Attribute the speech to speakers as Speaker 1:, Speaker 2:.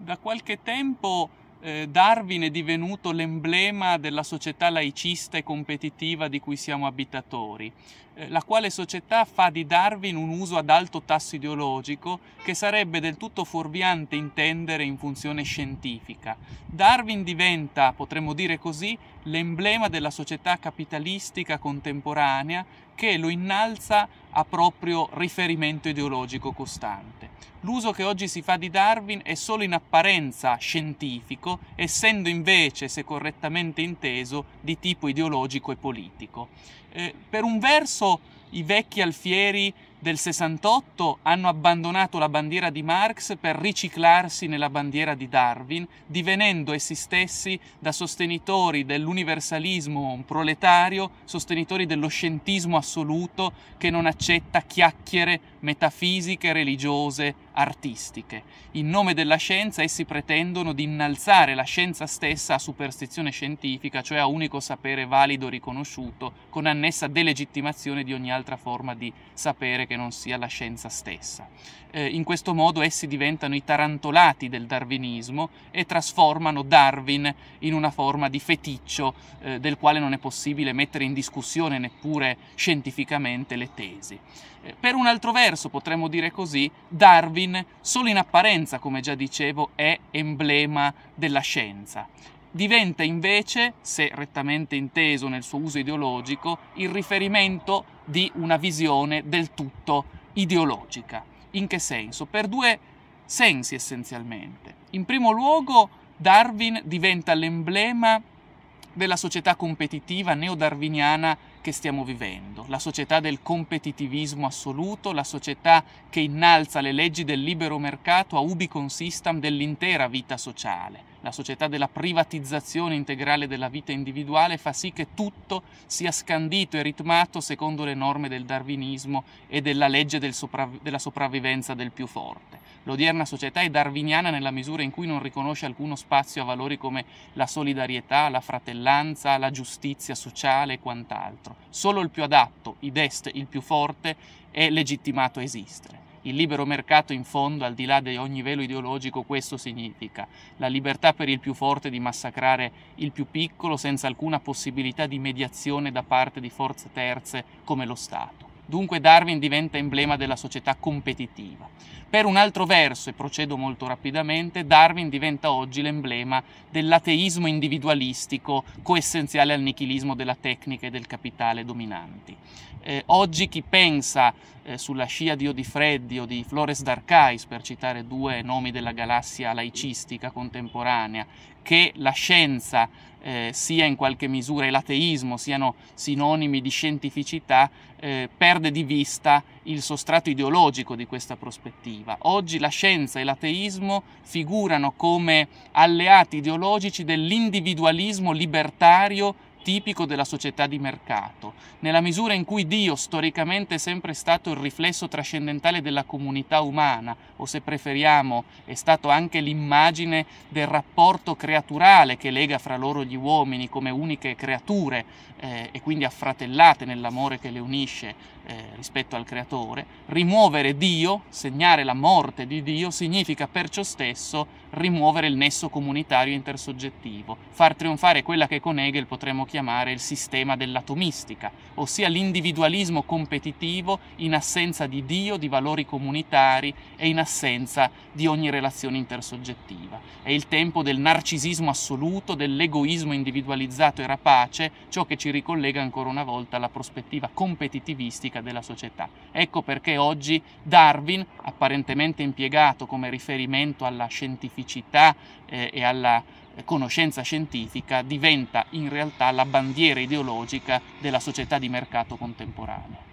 Speaker 1: Da qualche tempo eh, Darwin è divenuto l'emblema della società laicista e competitiva di cui siamo abitatori, eh, la quale società fa di Darwin un uso ad alto tasso ideologico che sarebbe del tutto fuorviante intendere in funzione scientifica. Darwin diventa, potremmo dire così, l'emblema della società capitalistica contemporanea che lo innalza a proprio riferimento ideologico costante. L'uso che oggi si fa di Darwin è solo in apparenza scientifico, essendo invece, se correttamente inteso, di tipo ideologico e politico. Eh, per un verso i vecchi alfieri del 68 hanno abbandonato la bandiera di Marx per riciclarsi nella bandiera di Darwin, divenendo essi stessi da sostenitori dell'universalismo proletario, sostenitori dello scientismo assoluto che non accetta chiacchiere metafisiche, religiose, artistiche. In nome della scienza essi pretendono di innalzare la scienza stessa a superstizione scientifica, cioè a unico sapere valido riconosciuto, con annessa delegittimazione di ogni altra forma di sapere che non sia la scienza stessa. Eh, in questo modo essi diventano i tarantolati del darwinismo e trasformano Darwin in una forma di feticcio eh, del quale non è possibile mettere in discussione neppure scientificamente le tesi. Eh, per un altro verso, potremmo dire così, Darwin, solo in apparenza, come già dicevo, è emblema della scienza diventa invece, se rettamente inteso nel suo uso ideologico, il riferimento di una visione del tutto ideologica. In che senso? Per due sensi essenzialmente. In primo luogo, Darwin diventa l'emblema della società competitiva neodarwiniana che stiamo vivendo, la società del competitivismo assoluto, la società che innalza le leggi del libero mercato a ubicon system dell'intera vita sociale. La società della privatizzazione integrale della vita individuale fa sì che tutto sia scandito e ritmato secondo le norme del darwinismo e della legge del sopravv- della sopravvivenza del più forte. L'odierna società è darwiniana nella misura in cui non riconosce alcuno spazio a valori come la solidarietà, la fratellanza, la giustizia sociale e quant'altro. Solo il più adatto, id est il più forte, è legittimato a esistere. Il libero mercato in fondo, al di là di ogni velo ideologico, questo significa la libertà per il più forte di massacrare il più piccolo senza alcuna possibilità di mediazione da parte di forze terze come lo Stato. Dunque Darwin diventa emblema della società competitiva. Per un altro verso, e procedo molto rapidamente, Darwin diventa oggi l'emblema dell'ateismo individualistico coessenziale al nichilismo della tecnica e del capitale dominanti. Eh, oggi chi pensa eh, sulla scia di Odifreddi o di Flores d'Arcais, per citare due nomi della galassia laicistica contemporanea, che la scienza eh, sia in qualche misura e l'ateismo siano sinonimi di scientificità, eh, perde di vista il sostrato ideologico di questa prospettiva. Oggi la scienza e l'ateismo figurano come alleati ideologici dell'individualismo libertario tipico della società di mercato, nella misura in cui Dio storicamente è sempre stato il riflesso trascendentale della comunità umana, o se preferiamo è stato anche l'immagine del rapporto creaturale che lega fra loro gli uomini come uniche creature eh, e quindi affratellate nell'amore che le unisce eh, rispetto al creatore, rimuovere Dio, segnare la morte di Dio, significa perciò stesso rimuovere il nesso comunitario intersoggettivo, far trionfare quella che con Hegel potremmo chiamare il sistema dell'atomistica, ossia l'individualismo competitivo in assenza di Dio, di valori comunitari e in assenza di ogni relazione intersoggettiva. È il tempo del narcisismo assoluto, dell'egoismo individualizzato e rapace, ciò che ci ricollega ancora una volta alla prospettiva competitivistica della società. Ecco perché oggi Darwin, apparentemente impiegato come riferimento alla scientificità eh, e alla conoscenza scientifica diventa in realtà la bandiera ideologica della società di mercato contemporanea.